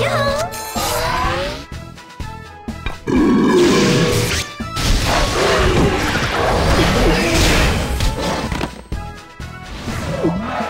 Yeah! Música